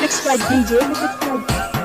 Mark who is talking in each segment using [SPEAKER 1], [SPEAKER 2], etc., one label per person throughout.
[SPEAKER 1] Next slide, DJ.
[SPEAKER 2] Next slide.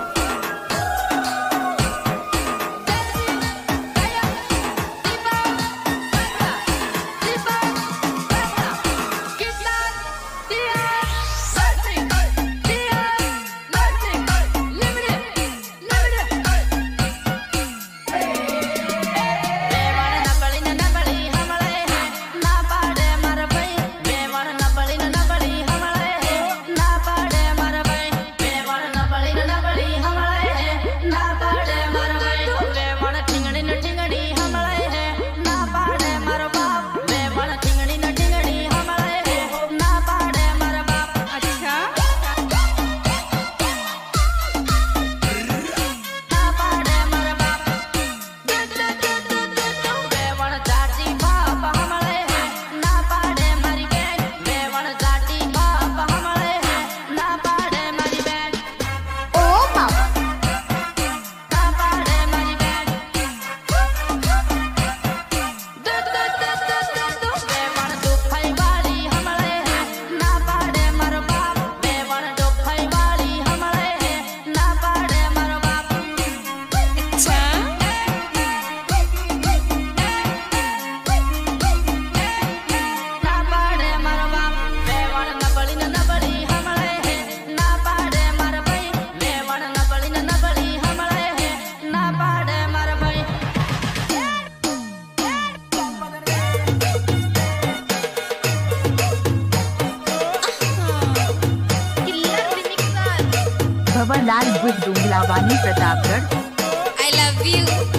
[SPEAKER 3] I love you.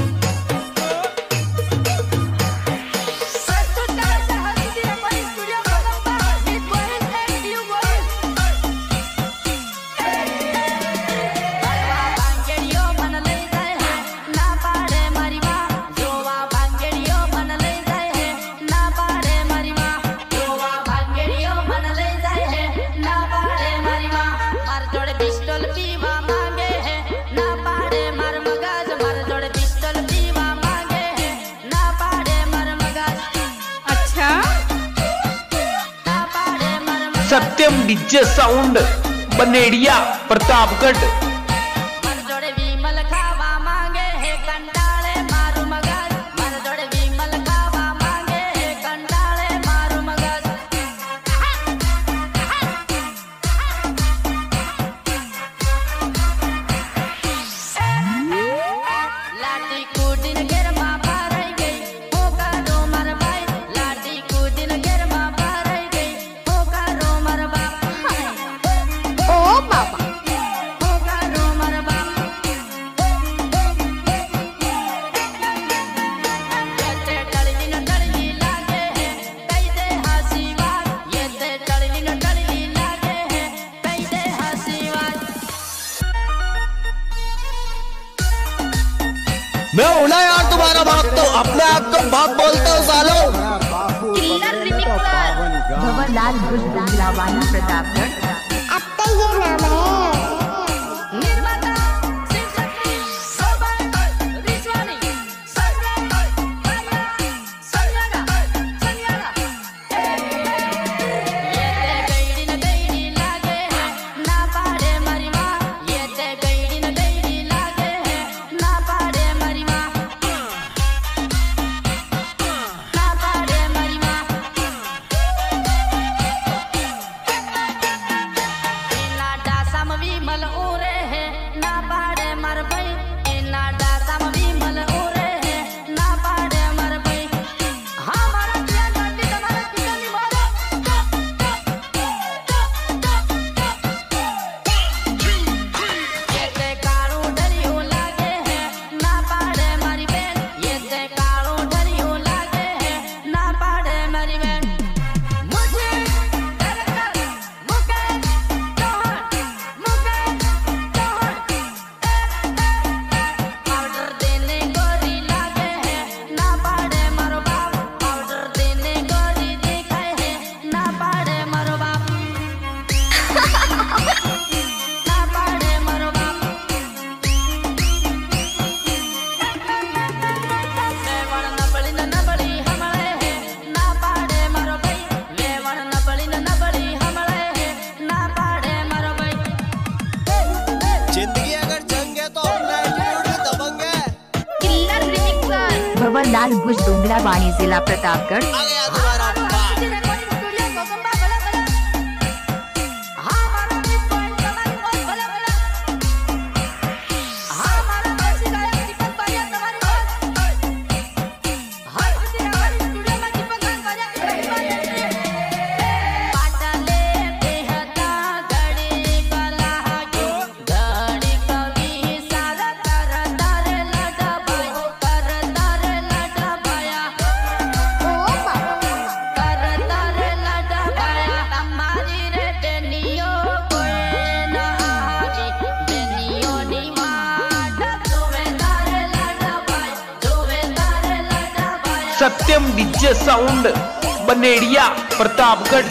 [SPEAKER 4] Satyam DJ sound Banediya Pratapgarh
[SPEAKER 5] मैं होना यार तुम्हारा बाप तो अपने आप को बाप बोलते हो सालो।
[SPEAKER 2] भवनलाल भुज प्रतापगढ़।
[SPEAKER 1] अब तो ये नाम है
[SPEAKER 6] वाणी जिला प्रतापगढ़।
[SPEAKER 2] सत्यम विजय साउंड बनेड़िया प्रतापगढ़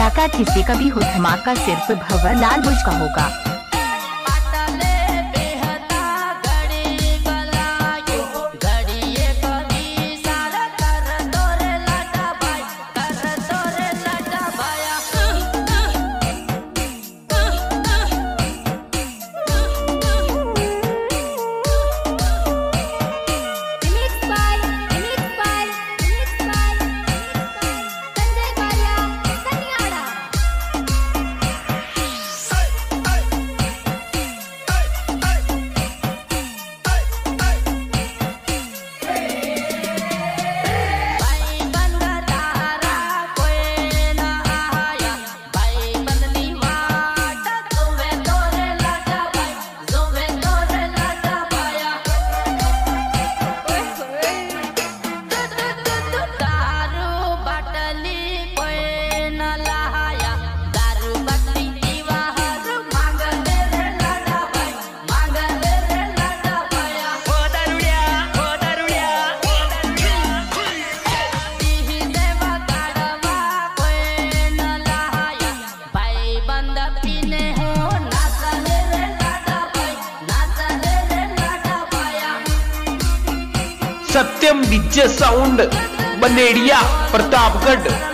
[SPEAKER 6] इलाका किसी का भी हो धमाका सिर्फ़ भवन लाल बुज का होगा।
[SPEAKER 2] सत्यम डीजे साउंड बनेड़िया प्रतापगढ़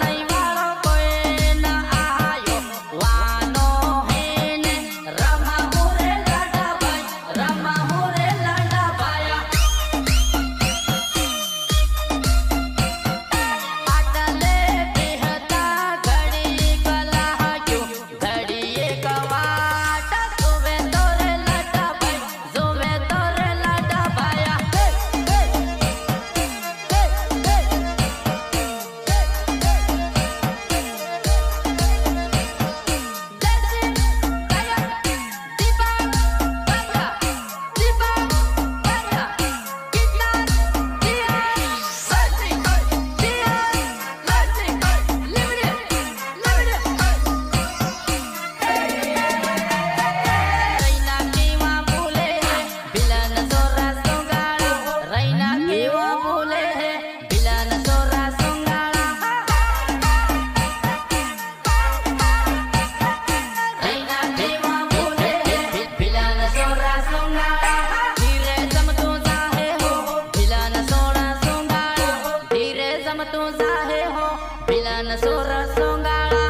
[SPEAKER 7] तू जाहे हो मिलन सोर सोंगाला।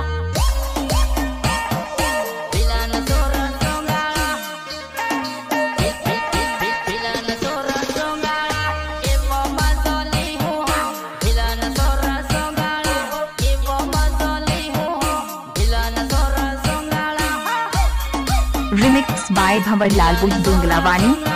[SPEAKER 2] Remix by
[SPEAKER 1] Bhanwar
[SPEAKER 2] Lal Buj Dunglawani.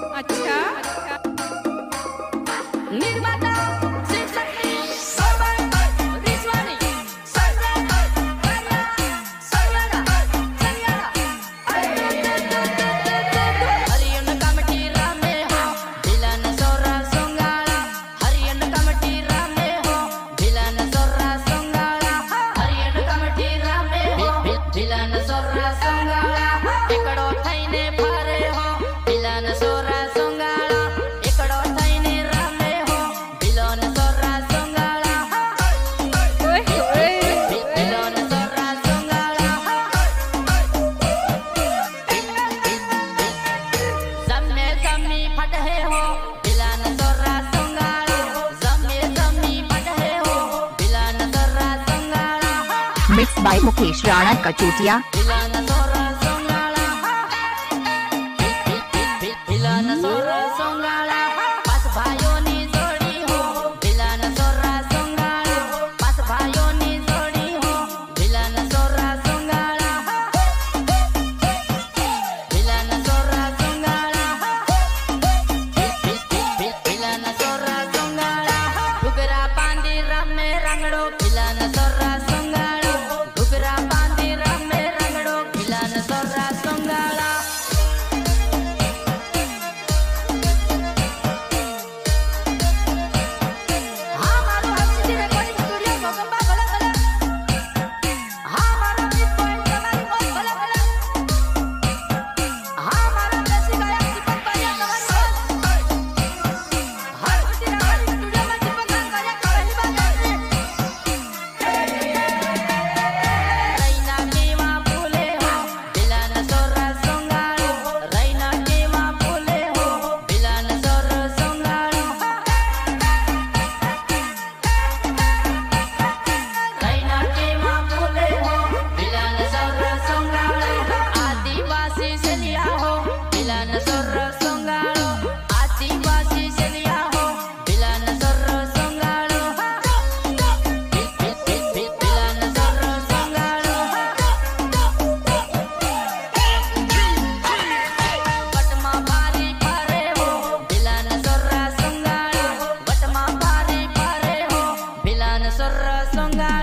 [SPEAKER 2] By Mukesh Rana Kachotiya
[SPEAKER 7] longer.